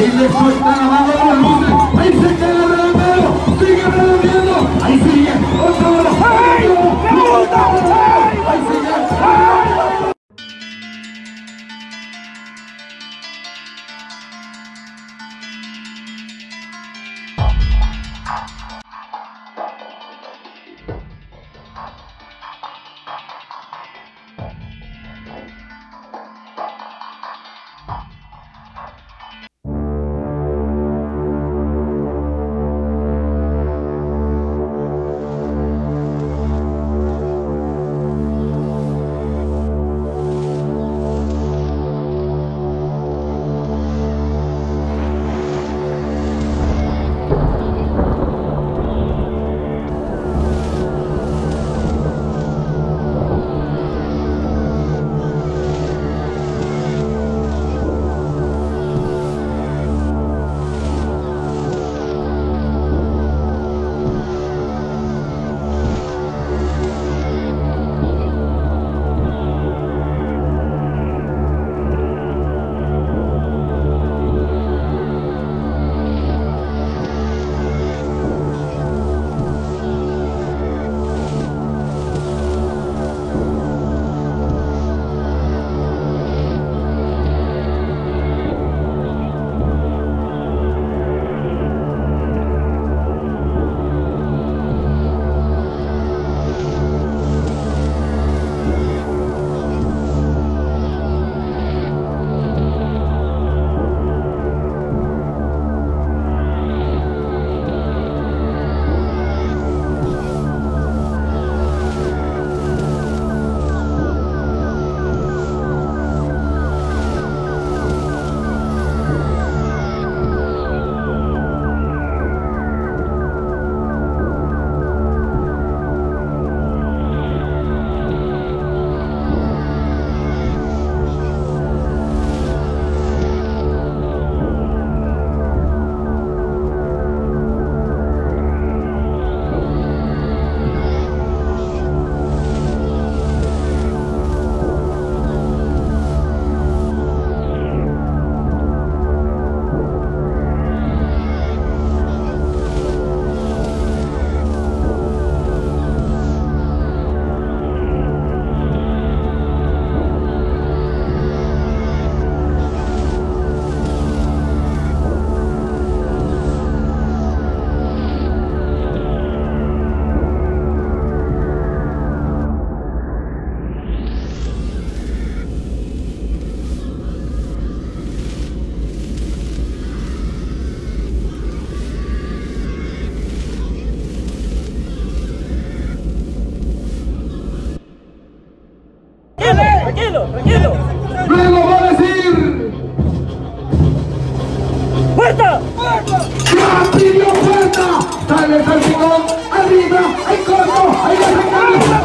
Ahí le suelta la mano a los luces. Ahí ¡Puerta! ¡Puerta! ¡Dale, salpicón! ¡Arriba! ¡Ahí corto! ¡Ahí la sacamos!